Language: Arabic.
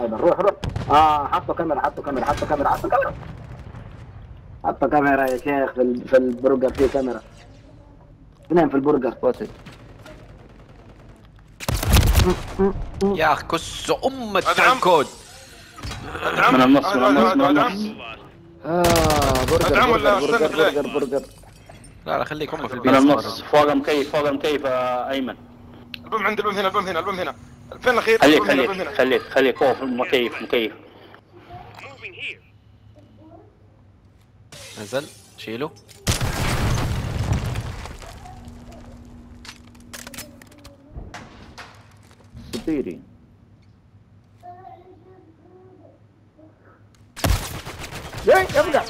روح روح. آه حطوا كاميرا حطوا كاميرا حطوا كاميرا حطوا كاميرا. حطوا كاميرا يا شيخ في, ال- في البرجر في كاميرا. اثنين في البرجر. بوتي يا اخ كس أمك أدعم. الكود ادعم من النص، من النص، من. النص. آه برجر ولا برجر برجر؟ برجر. لا لا خليك هم في البيت. من النص. فوق المكيف فوق المكيف آه، أيمن؟ ألبوم عند ألبوم هنا ألبوم هنا ألبوم هنا. فين الاخير خليك خليك خليك خليك فوق في المكيف مكيف. نزل. شيله. سبيري يا ابدا